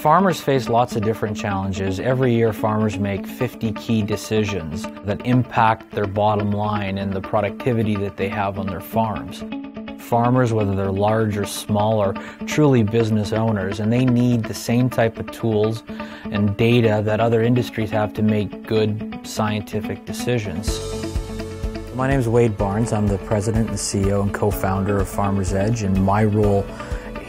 Farmers face lots of different challenges. Every year, farmers make 50 key decisions that impact their bottom line and the productivity that they have on their farms. Farmers, whether they're large or small, are truly business owners, and they need the same type of tools and data that other industries have to make good scientific decisions. My name is Wade Barnes. I'm the president and CEO and co-founder of Farmers Edge, and my role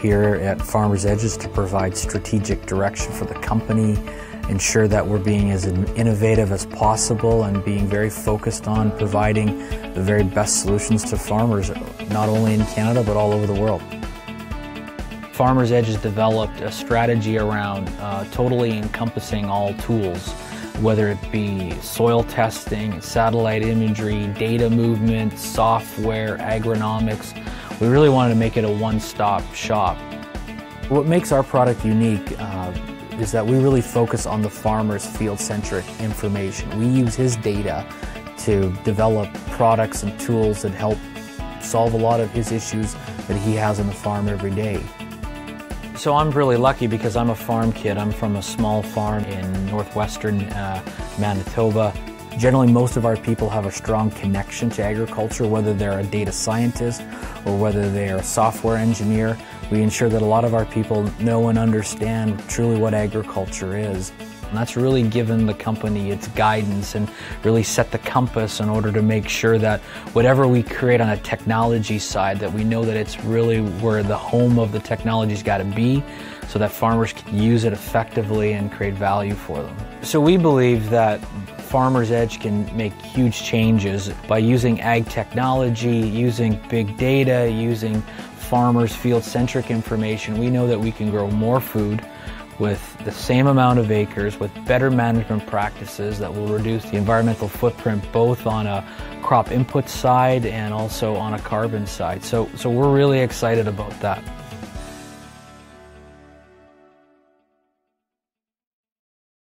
here at Farmers Edge is to provide strategic direction for the company, ensure that we're being as innovative as possible and being very focused on providing the very best solutions to farmers, not only in Canada but all over the world. Farmers Edge has developed a strategy around uh, totally encompassing all tools, whether it be soil testing, satellite imagery, data movement, software, agronomics, we really wanted to make it a one-stop shop. What makes our product unique uh, is that we really focus on the farmer's field-centric information. We use his data to develop products and tools that help solve a lot of his issues that he has on the farm every day. So I'm really lucky because I'm a farm kid. I'm from a small farm in northwestern uh, Manitoba. Generally, most of our people have a strong connection to agriculture, whether they're a data scientist or whether they're a software engineer. We ensure that a lot of our people know and understand truly what agriculture is. And that's really given the company its guidance and really set the compass in order to make sure that whatever we create on a technology side, that we know that it's really where the home of the technology's got to be so that farmers can use it effectively and create value for them. So we believe that Farmer's Edge can make huge changes by using ag technology, using big data, using farmers' field-centric information. We know that we can grow more food with the same amount of acres, with better management practices that will reduce the environmental footprint both on a crop input side and also on a carbon side. So, so we're really excited about that.